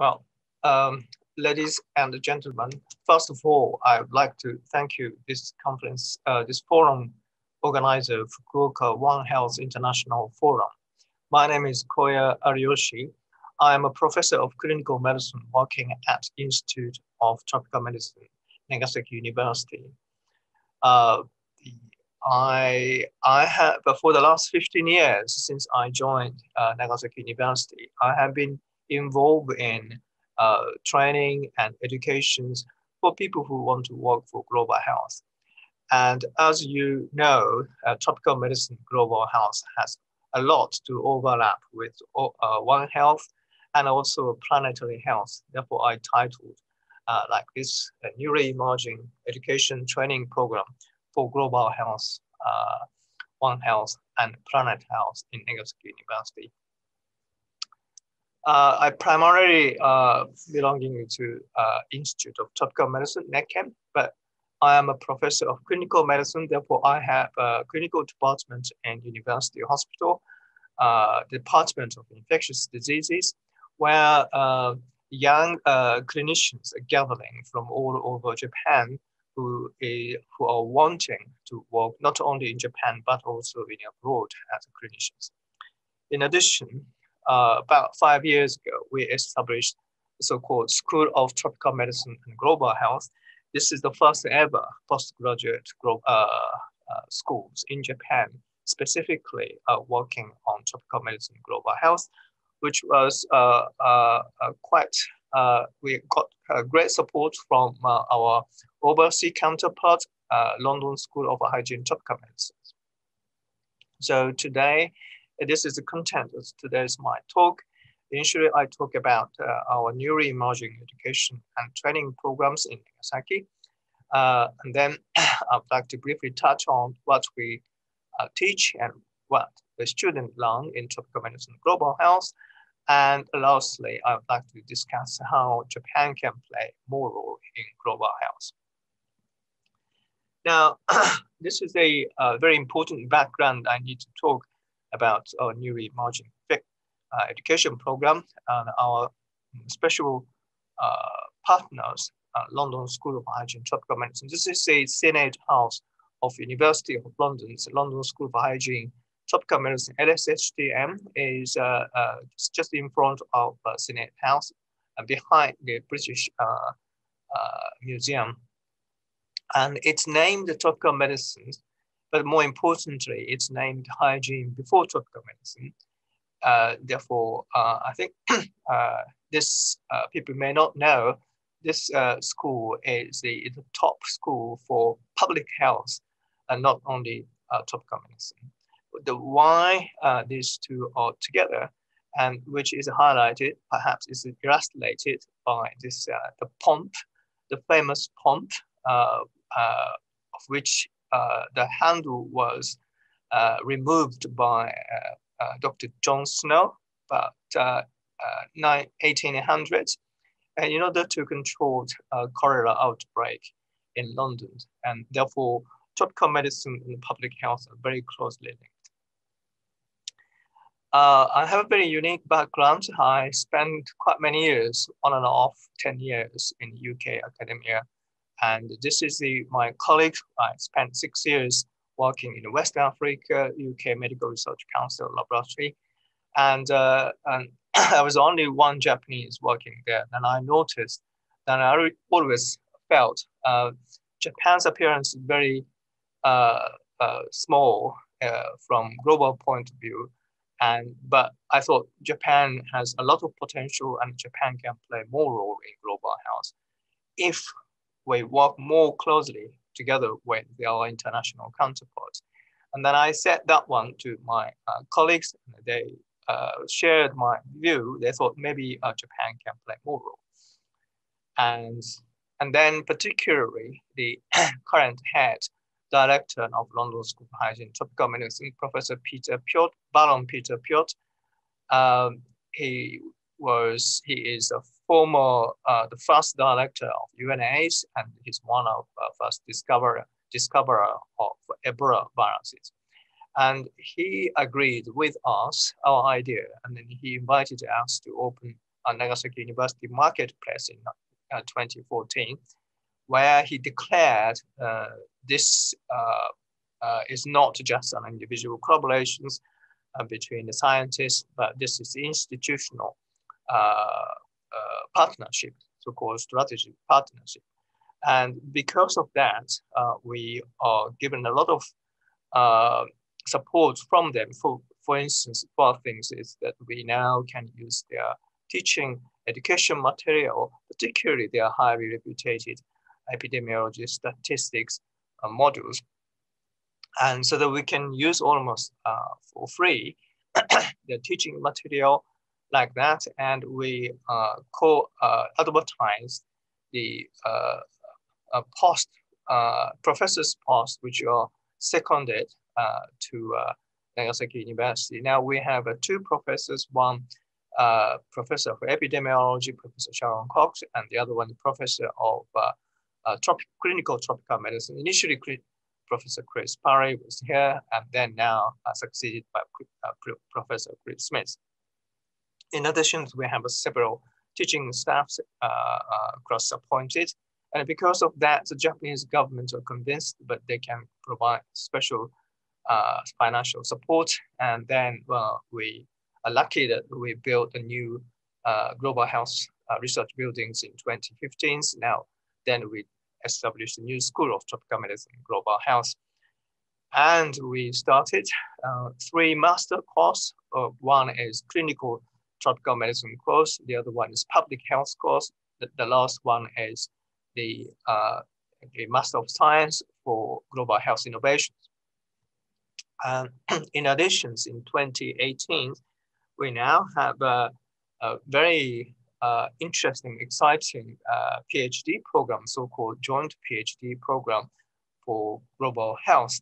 Well, um, ladies and gentlemen, first of all, I would like to thank you, this conference, uh, this forum organizer, Fukuoka One Health International Forum. My name is Koya Ariyoshi. I am a professor of clinical medicine working at Institute of Tropical Medicine, Nagasaki University. Uh, I, I have, for the last 15 years since I joined uh, Nagasaki University, I have been involved in uh, training and educations for people who want to work for global health. And as you know, uh, tropical medicine global health has a lot to overlap with uh, One Health and also planetary health. Therefore, I titled uh, like this newly emerging education training program for global health, uh, One Health and Planet Health in Nagasaki University. Uh, I primarily uh, belonging to uh, Institute of Tropical Medicine, NEKKEN, but I am a professor of clinical medicine. Therefore, I have a clinical department in University Hospital, uh, Department of Infectious Diseases, where uh, young uh, clinicians are gathering from all over Japan who, is, who are wanting to work not only in Japan, but also in abroad as clinicians. In addition, uh, about five years ago, we established so-called School of Tropical Medicine and Global Health. This is the first ever postgraduate uh, uh, schools in Japan, specifically uh, working on tropical medicine and global health, which was uh, uh, quite, we got great support from our overseas counterpart, London School of Hygiene Tropical Medicine. So today, this is the content of today's my talk. Initially, I talk about uh, our newly emerging education and training programs in Nagasaki. Uh, and then I'd like to briefly touch on what we uh, teach and what the student learn in tropical medicine and global health. And lastly, I would like to discuss how Japan can play more role in global health. Now, this is a, a, very important background I need to talk about our newly emerging uh, education program and our special uh, partners, uh, London School of Hygiene Tropical Medicine. This is a Senate House of University of London, London's London School of Hygiene Tropical Medicine. LSHTM is uh, uh, just in front of uh, Senate House and behind the British Museum. And it's named the Tropical Medicines but more importantly, it's named hygiene before tropical medicine. Uh, therefore, uh, I think uh, this uh, people may not know this uh, school is the, the, top school for public health and not only uh, tropical medicine. The why these two are together and which is highlighted, perhaps is illustrated by this the pump, the famous pump of which the handle was uh, removed by uh, Dr. John Snow about 1800s in order to control cholera outbreak in London. And therefore, tropical medicine and public health are very closely linked. Uh, I have a very unique background. I spent quite many years, on and off, 10 years in UK academia and this is the, my colleague. I spent six years working in West Africa, UK Medical Research Council laboratory. And, uh, and I was only one Japanese working there. And I noticed that I always felt uh, Japan's appearance is very uh, uh small uh, from global point of view. And, but I thought Japan has a lot of potential and Japan can play more role in global health if we work more closely together with our international counterparts. And then I said that one to my uh, colleagues. They uh, shared my view. They thought maybe uh, Japan can play more role. And, and then particularly the current head director of London School of Hygiene Tropical Medicine, Professor Peter Piot, Baron Peter Piot. Um, he was, he is a former, uh, the first director of UNAIDS, and he's one of uh, first discoverer, discoverer of Ebola viruses. And he agreed with us, our idea, and then he invited us to open a Nagasaki University Marketplace in uh, 2014, where he declared uh, this uh, is not just an individual collaborations between the scientists, but this is institutional partnership, so-called strategic partnership. And because of that, uh, we are given a lot of uh, support from them. For, for instance, one things is that we now can use their teaching education material, particularly their highly reputed epidemiology statistics uh, modules. And so that we can use almost uh, for free the teaching material like that. And we uh, co-advertise uh, the uh, uh, post, professor's post, which are seconded to Nagasaki University. Now we have two professors, one uh, professor of epidemiology, Professor Sharon Cox, and the other one, professor of uh, uh, clinical tropical medicine. Initially, Professor Chris Parry was here, and then now succeeded by Professor Chris Smith. In addition, we have several teaching staffs uh, uh, cross-appointed. And because of that, the Japanese government are convinced that they can provide special uh, financial support. And then well, we are lucky that we built a new uh, global health uh, research buildings in 2015. Now, then we established a new school of tropical medicine, global health. And we started uh, three master course. one is clinical tropical medicine course. The other one is public health course. The, the last one is the, uh, the Master of Science for Global Health Innovations. Um, in addition, in 2018, we now have a, a very uh, interesting, exciting uh, PhD program, so-called joint PhD program for global health.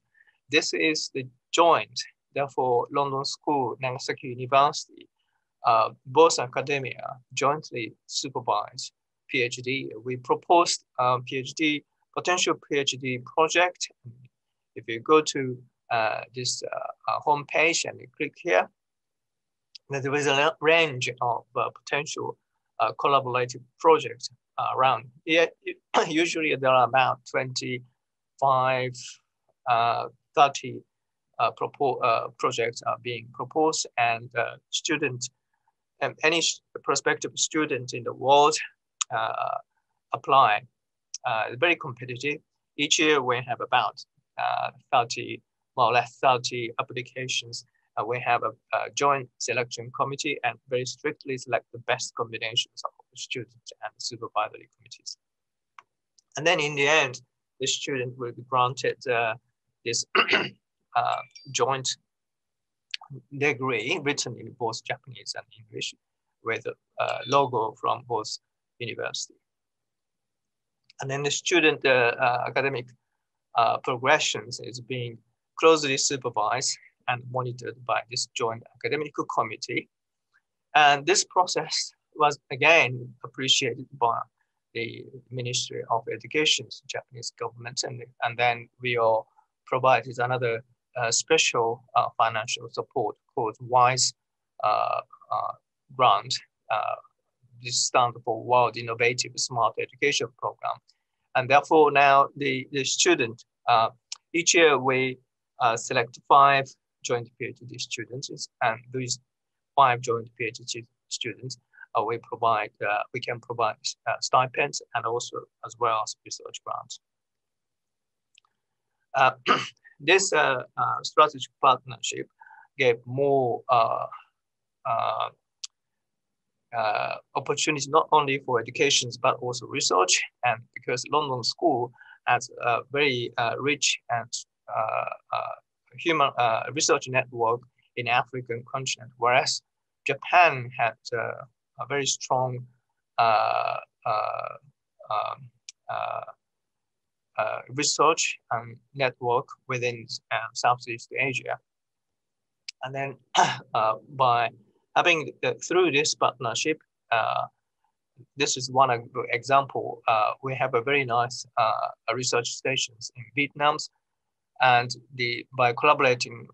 This is the joint, therefore London School, Nagasaki University, uh, both academia jointly supervise PhD. We proposed a PhD, potential PhD project. If you go to uh, this uh, uh homepage and you click here, there is a range of uh, potential uh, collaborative projects around. Yeah, usually there are about 25, 30 uh, uh, projects are being proposed and students and any prospective student in the world uh, apply. Uh, very competitive. Each year we have about uh, 30, more or less 30 applications. Uh, we have a, a, joint selection committee and very strictly select the best combinations of students and supervisory committees. And then in the end, the student will be granted uh, this uh, joint degree written in both Japanese and English with a logo from both university. And then the student uh, uh, academic uh, progressions is being closely supervised and monitored by this joint academic committee. And this process was again appreciated by the Ministry of Education's Japanese government. And, and then we all provided another uh, special uh, financial support called WISE uh, uh grant. This stands for World Innovative Smart Education Program. And therefore now the, the student, each year we select five joint PhD students and these five joint PhD students uh, we provide, uh, we can provide uh, stipends and also as well as research grants. this uh, uh, strategic partnership gave more uh, opportunities not only for education but also research, and because London School has a very rich and human research network in African continent, whereas Japan had a very strong uh, uh, um, uh, uh, research and network within uh, Southeast Asia. And then uh, by having the, through this partnership, uh, this is one example. Uh, we have a very nice uh, research stations in Vietnam, and the by collaborating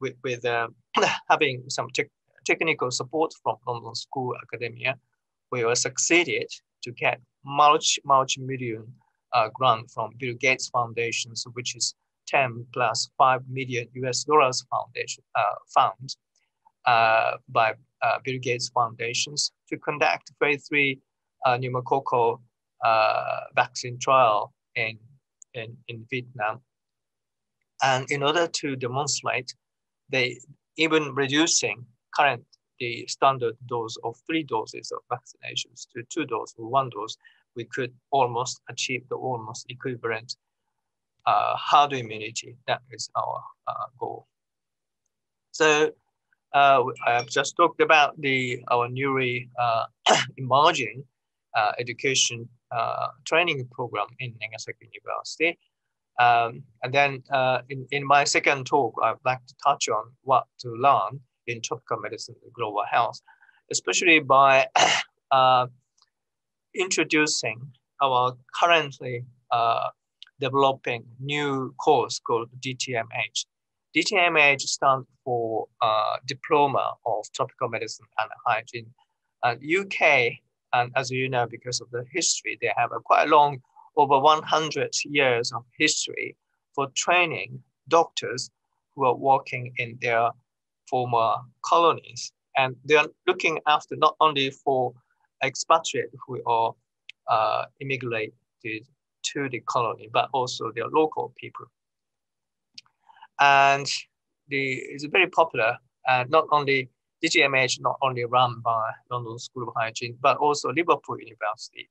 with, with having some technical support from London School Academia, we were succeeded to get multi, multi-million uh, grant from Bill Gates Foundation, which is 10 plus 5 million US dollars foundation uh, fund uh, by uh, Bill Gates Foundations to conduct phase three uh, pneumococcal uh, vaccine trial in, in, in Vietnam. And in order to demonstrate, they even reducing current the standard dose of three doses of vaccinations to two doses or one dose, we could almost achieve the almost equivalent uh, herd immunity. That is our uh, goal. So uh, I have just talked about the our newly uh, emerging uh, education uh, training program in Nagasaki University. Um, and then in, in my second talk, I'd like to touch on what to learn in tropical medicine and global health, especially by introducing our currently uh, developing new course called DTMH. DTMH stands for uh, Diploma of Tropical Medicine and Hygiene. And UK, and as you know, because of the history, they have a quite long, over 100 years of history for training doctors who are working in their former colonies. And they are looking after not only for expatriates who are uh, immigrated to the colony, but also their local people. And the, it's very popular, and not only DTMH, not only run by London School of Hygiene, but also Liverpool University.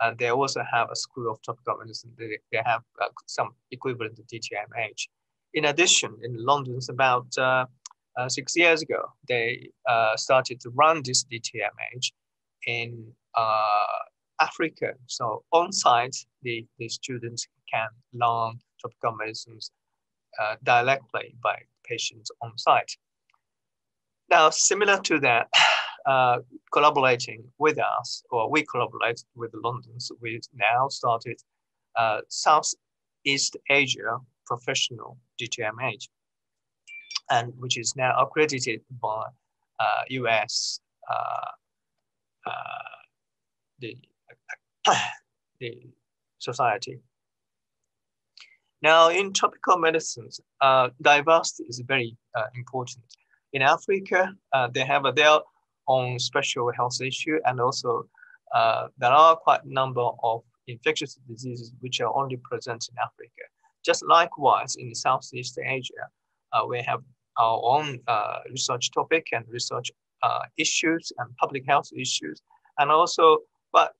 And they also have a School of Tropical Medicine. They, they have uh, some equivalent to DTMH. In addition, in London, about uh, uh, six years ago, they uh, started to run this DTMH in uh, Africa. So on site, the, the students can learn tropical medicines uh, directly by patients on site. Now, similar to that, uh, collaborating with us, or we collaborate with London, so we now started uh, Southeast Asia Professional DTMH and which is now accredited by US uh, the the society. Now, in tropical medicines, uh, diversity is very uh, important. In Africa, uh, they have their own special health issue, and also there are quite a number of infectious diseases which are only present in Africa. Just likewise, in Southeast Asia, uh, we have our own uh, research topic and research uh, issues and public health issues, and also but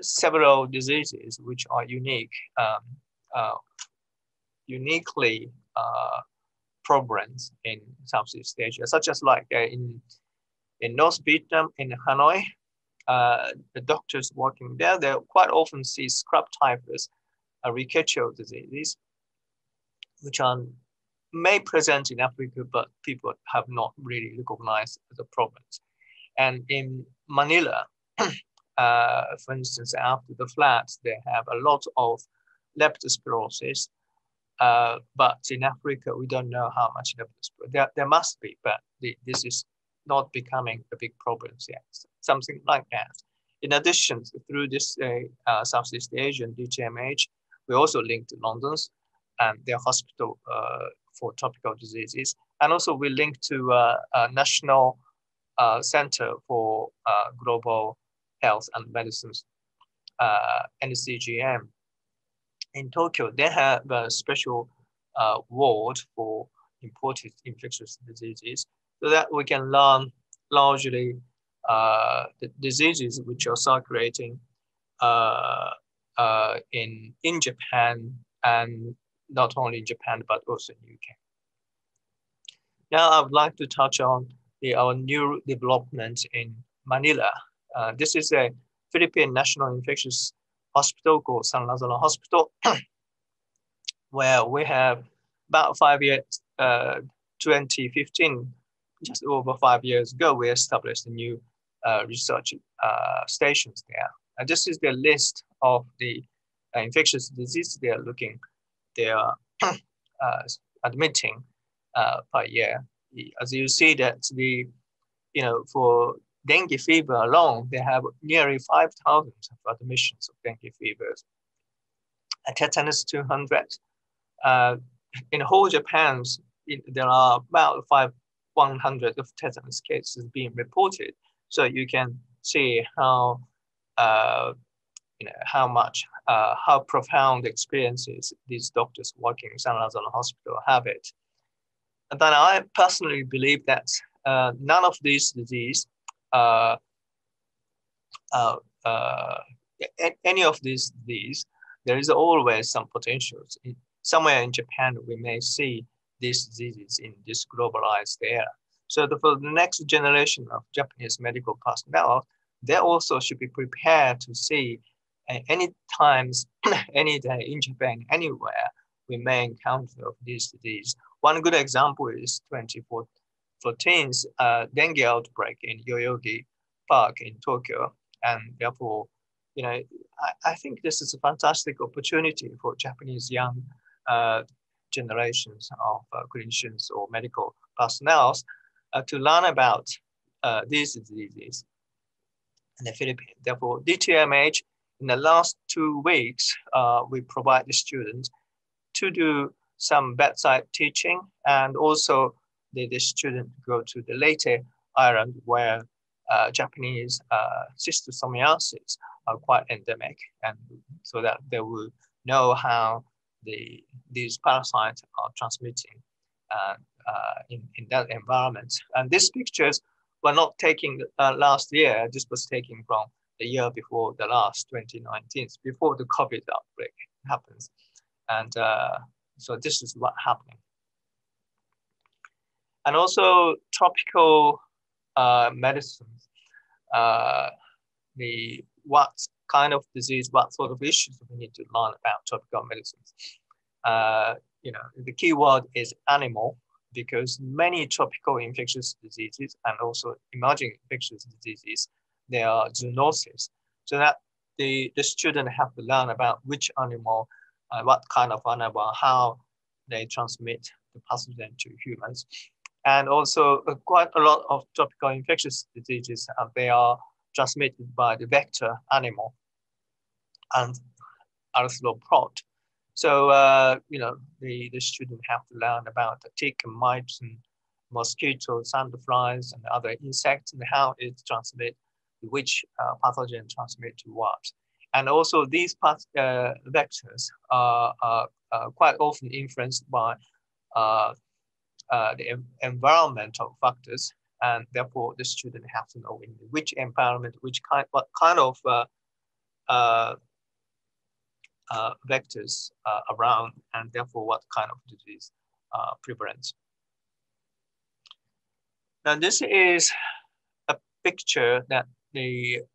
several diseases which are unique, um, uh, uniquely uh, prevalent in Southeast Asia, such as like uh, in in North Vietnam, in Hanoi, uh, the doctors working there, they quite often see scrub typhus, a rickettsial disease, which are may present in Africa, but people have not really recognized the problems. And in Manila, uh, for instance, after the floods, they have a lot of leptospirosis. Uh, but in Africa, we don't know how much leptospirosis. There, there must be, but the, this is not becoming a big problem yet. Something like that. In addition, through this uh, uh, Southeast Asian DTMH, we also linked to London's and their hospital uh, for tropical diseases. And also we link to uh, a national uh, center for uh, global health and medicines, uh, NCGM. In Tokyo, they have a special uh, ward for imported infectious diseases so that we can learn largely the diseases which are circulating uh, in, in Japan and not only in Japan, but also in UK. Now I would like to touch on the, our new development in Manila. Uh, this is a Philippine National Infectious Hospital called San Lazaro Hospital, where we have about five years, uh, 2015, just over five years ago, we established a new uh, research uh, stations there. And this is the list of the uh, infectious diseases they are looking they are uh, admitting uh, per year. As you see that the you know, for dengue fever alone, they have nearly 5,000 admissions of dengue fevers. Tetanus 200. Uh, in whole Japan, there are about five 100 of tetanus cases being reported. So you can see how uh, you know how much uh, how profound experiences these doctors working in San Lazaro Hospital have it. And then I personally believe that uh, none of these disease, uh, uh, uh, any of these disease, there is always some potentials. Somewhere in Japan, we may see these diseases in this globalized era. So the, for the next generation of Japanese medical personnel, they also should be prepared to see any times, any day in Japan, anywhere, we may encounter this disease. One good example is 2014's uh, dengue outbreak in Yoyogi Park in Tokyo. And therefore, you know, I, I think this is a fantastic opportunity for Japanese young uh, generations of uh, clinicians or medical personnel uh, to learn about uh, these diseases in the Philippines. Therefore, DTMH, in the last two weeks, uh, we provide the students to do some bedside teaching and also the, the student go to the Leyte Island where uh, Japanese uh, schistosomiasis are quite endemic and so that they will know how the, these parasites are transmitting uh, uh, in, in that environment. And these pictures were not taken uh, last year. This was taken from the year before the last 2019, before the COVID outbreak happens. And uh, so this is what happening. And also tropical uh, medicines, uh, the what kind of disease, what sort of issues we need to learn about tropical medicines. Uh, you know, the key word is animal because many tropical infectious diseases and also emerging infectious diseases, they are zoonoses. So that the, the student have to learn about which animal, uh, what kind of animal, how they transmit the pathogen to humans. And also uh, quite a lot of tropical infectious diseases, uh, they are transmitted by the vector animal and arthropod. So, uh, you know, the, the student have to learn about the tick and mites and mosquitoes, sandflies, and other insects and how it transmit, which uh, pathogen transmit to what. And also these uh, vectors are, are, are, quite often influenced by uh, the environmental factors and therefore the student has to know in which environment, which kind, what kind of uh, vectors uh, around, and therefore what kind of disease uh, prevalence. Now this is a picture that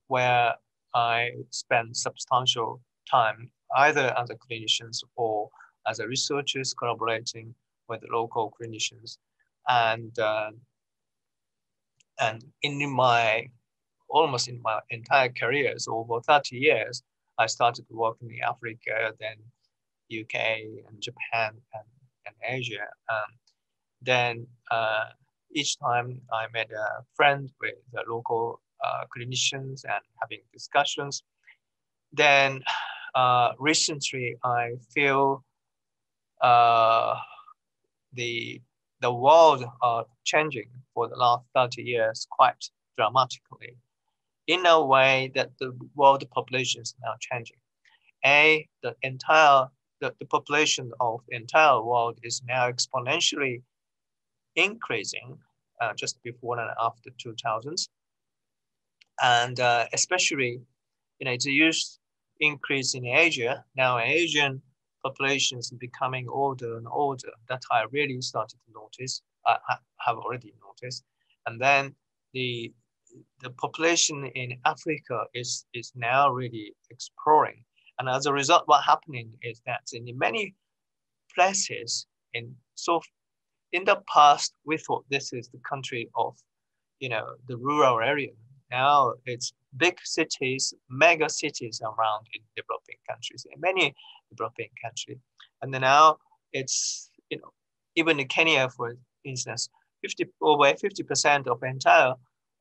where I spend substantial time either as a clinicians or as a researchers collaborating with local clinicians and uh, and in my almost in my entire career, so over 30 years, I started working in Africa, then UK and Japan and, and Asia. Um, then uh, each time I met a friend with the local uh, clinicians and having discussions. Then uh, recently I feel uh, the the world are changing for the last 30 years quite dramatically in a way that the world population is now changing. A, the entire, the, the population of the entire world is now exponentially increasing uh, just before and after 2000s. And uh, especially, you know, it's a huge increase in Asia. Now Asian population is becoming older and older. That I really started to notice. I have already noticed. And then the the population in Africa is is now really exploring. And as a result, what happening is that in many places in so in the past we thought this is the country of you know the rural area. Now it's big cities, mega cities around in developing countries, in many developing countries. And now it's, you know, even in Kenya, for instance, 50 over 50% of entire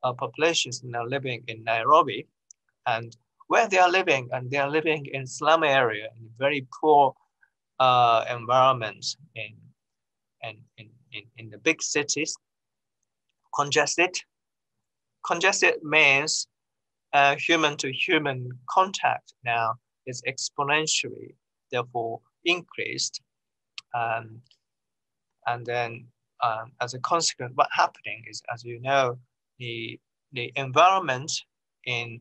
uh, populations now living in Nairobi, and where they are living, and they are living in slum area in very poor uh, environments in, in, in, in the big cities. Congested. Congested means uh, human to human contact now is exponentially therefore increased. Um, and then um, as a consequence, what happening is, as you know, the, the environment in,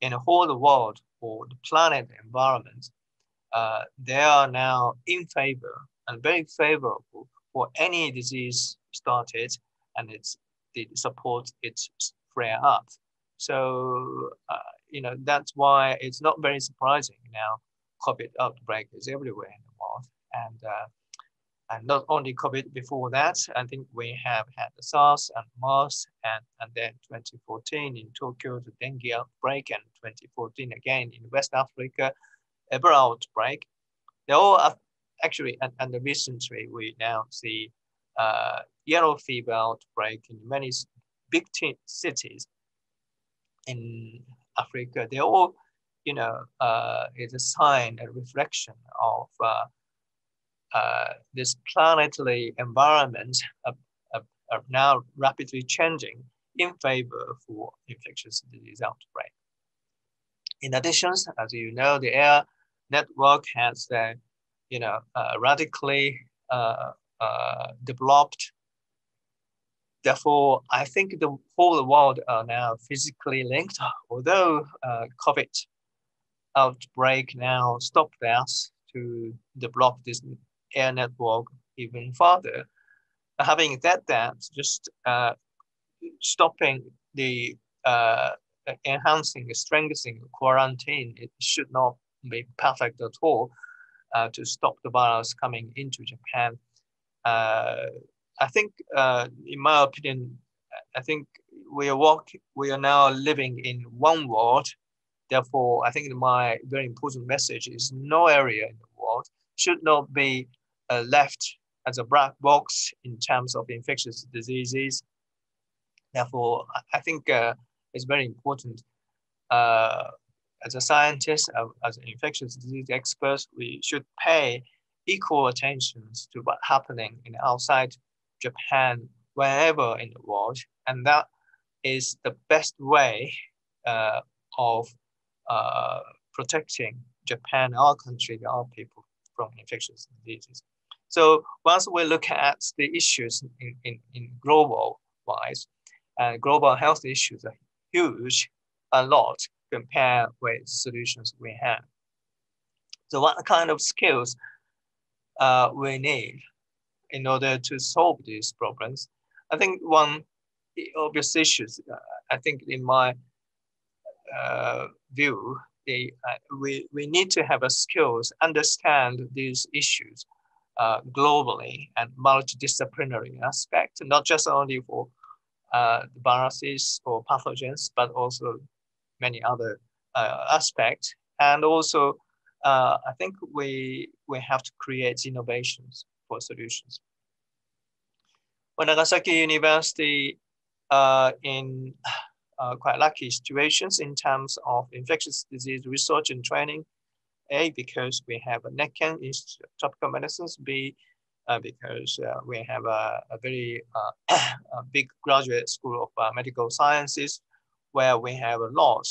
in the whole world or the planet environment, uh, they are now in favor and very favorable for any disease started and it's the support its flare up. So, uh, you know, that's why it's not very surprising now COVID outbreak is everywhere in the world. And uh, and not only COVID before that, I think we have had the SARS and MERS, and, and then 2014 in Tokyo, the dengue outbreak, and 2014 again in West Africa, Ebola outbreak. They all actually, and, and recently we now see uh, yellow fever outbreak in many big cities in Africa. They all, you know, uh, is a sign, a reflection of uh, uh, this planetary environment are, now rapidly changing in favor for infectious disease outbreak. In addition, as you know, the air network has uh, you know, uh, radically uh, uh, developed. Therefore, I think the whole world are now physically linked, although COVID outbreak now stopped us to develop this air network even further. Having said that, just uh, stopping the uh, enhancing, strengthening quarantine, it should not be perfect at all uh, to stop the virus coming into Japan. I think, uh, in my opinion, I think we are walk, we are now living in one world. Therefore, I think my very important message is no area in the world should not be uh, left as a black box in terms of infectious diseases. Therefore, I think uh, it's very important uh, as a scientist, uh, as an infectious disease experts, we should pay equal attention to what's happening in outside Japan, wherever in the world. And that is the best way uh, of uh, protecting Japan, our country, our people from infectious diseases. So once we look at the issues in, in, in global wise, uh, global health issues are huge, a lot compared with solutions we have. So what kind of skills uh, we need in order to solve these problems? I think one obvious issues, uh, I think in my uh, view, uh, we, we need to have a skills, understand these issues uh, globally and multidisciplinary aspect, not just only for uh, viruses or pathogens, but also many other uh, aspects. And also, I think we, we have to create innovations for solutions. When Nagasaki University uh, in uh, quite lucky situations in terms of infectious disease research and training, a, because we have a NEKKEN Institute of Tropical Medicines. B, uh, because uh, we have a, a very uh, a big graduate school of uh, medical sciences where we have a lot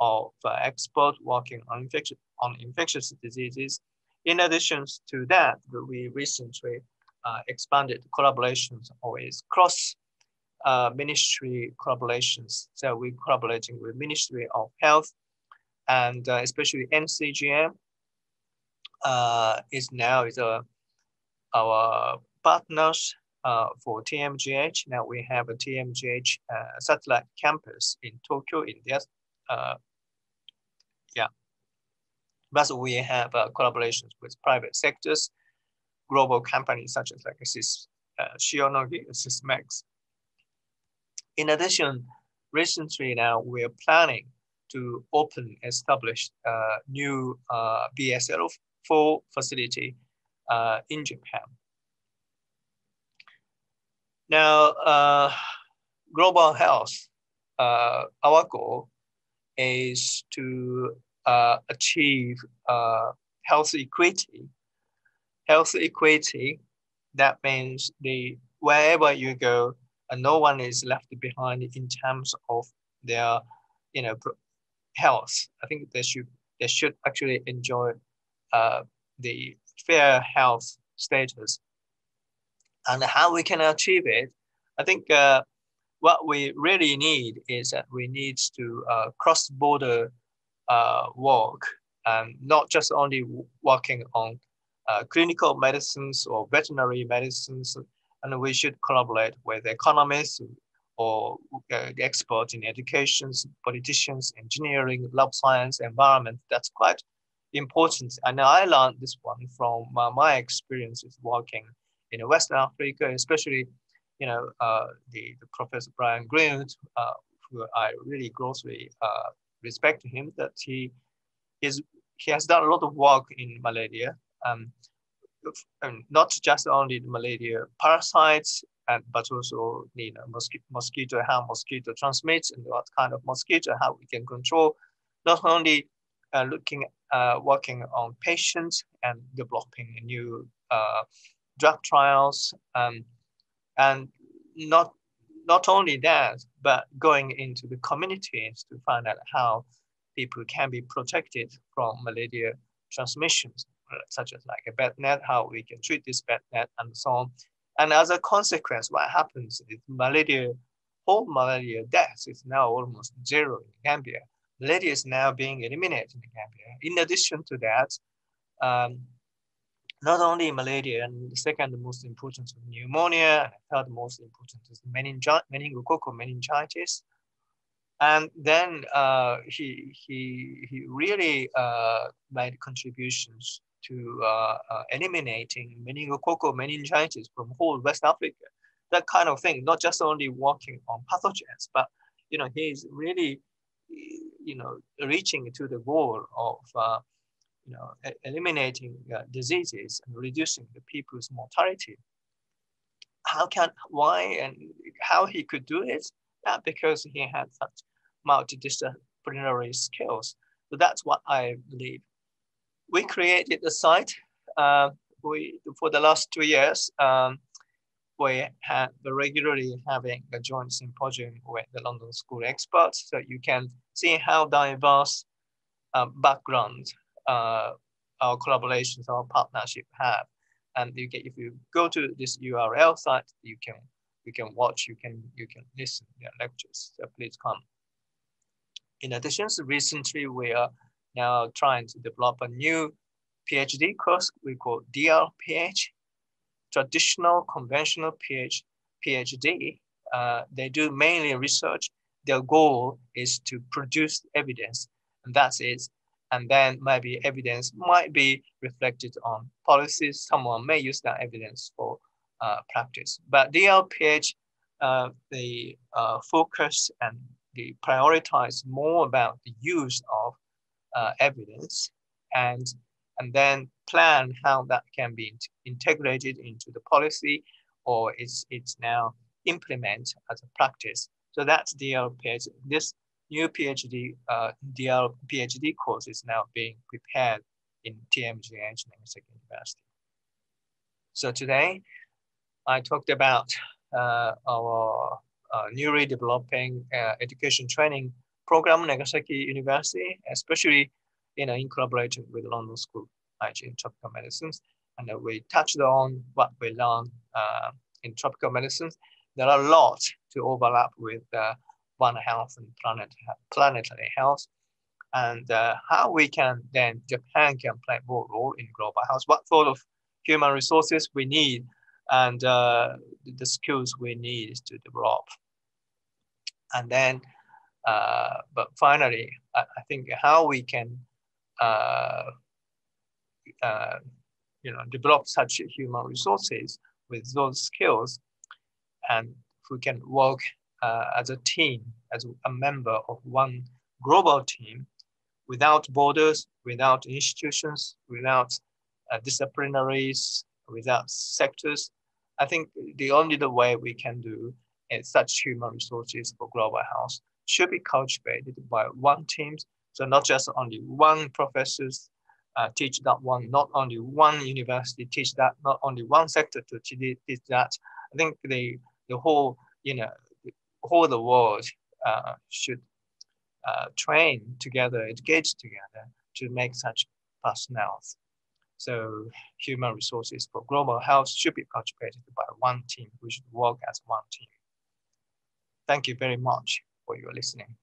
of uh, experts working on, infection, on infectious diseases. In addition to that, we recently uh, expanded collaborations with cross ministry collaborations. So we're collaborating with Ministry of Health and especially NCGM uh, is now is a, our partners uh, for TMGH. Now we have a TMGH uh, satellite campus in Tokyo, India. Uh, yeah. But we have uh, collaborations with private sectors, global companies such as like Sys, uh, Shionogi, Sysmex. In addition, recently now we're planning to open, establish a new uh, BSL4 facility uh, in Japan. Now, uh, global health uh, our goal is to uh, achieve uh, health equity. Health equity, that means the wherever you go, uh, no one is left behind in terms of their, you know, health. I think they should they should actually enjoy uh, the fair health status. And how we can achieve it, I think uh, what we really need is that we need to uh, cross-border uh, work, and not just only working on uh, clinical medicines or veterinary medicines, and we should collaborate with economists or uh, experts in education, politicians, engineering, lab science, environment. That's quite important. And I learned this one from uh, my experiences working in West Africa, especially, you know, uh, the, the Professor Brian Green, uh, who I really grossly respect him, that he is he has done a lot of work in malaria, um, and not just only the malaria parasites, and but also you know mosquito, mosquito how mosquito transmits and what kind of mosquito, how we can control, not only uh, looking uh, working on patients and developing new uh, drug trials, um, and not not only that, but going into the communities to find out how people can be protected from malaria transmissions, such as like a bed net, how we can treat this bed net and so on. And as a consequence, what happens is malaria, whole malaria deaths is now almost zero in Gambia. Malaria is now being eliminated in Gambia. In addition to that, um, not only malaria, and the second most important is pneumonia, third most important is meningi meningococcal meningitis. And then uh, he, he, he really uh, made contributions to uh, uh, eliminating meningococcal meningitis from whole West Africa. That kind of thing, not just only working on pathogens, but you know, he's really, you know, reaching to the goal of, uh, you know, eliminating uh, diseases and reducing the people's mortality. How can, why, and how he could do it? Because he had such multidisciplinary skills. So that's what I believe we created the site. Uh, we for the last two years, um, we have regularly having a joint symposium with the London School experts, so you can see how diverse uh, background uh, our collaborations, our partnership have. And you get, if you go to this URL site, you can you can watch, you can you can listen their lectures. So please come. In addition, so recently we are now trying to develop a new PhD course we call DRPH, traditional conventional PH, PhD. Uh, they do mainly research. Their goal is to produce evidence, and that's it. And then maybe evidence might be reflected on policies. Someone may use that evidence for uh, practice. But DRPH, uh, they uh, focus and they prioritize more about the use of uh, evidence and, and then plan how that can be integrated into the policy or it's, it's now implement as a practice. So that's DL PhD. This new PhD, uh, DL PhD course is now being prepared in TMG Engineering University. So today, I talked about uh, our uh, newly developing uh, education training program, Nagasaki University, especially you know, in collaboration with London School of Hygiene Tropical Medicines. And we touched on what we learned uh, in tropical medicines. There are a lot to overlap with uh, One Health and planet, planetary health. And uh, how we can then, Japan can play more role in global health, what sort of human resources we need and uh, the skills we need to develop. And then uh, but finally, I, I, think how we can, uh, uh, you know, develop such human resources with those skills, and we can work as a team, as a member of one global team, without borders, without institutions, without uh, disciplinaries, without sectors. I think the only the way we can do is such human resources for global health should be cultivated by one team. So not just only one professors uh, teach that one, not only one university teach that, not only one sector to teach that. I think the the whole you know whole the world uh, should uh, train together, engage together to make such personnel. So human resources for global health should be cultivated by one team. We should work as one team. Thank you very much for your listening.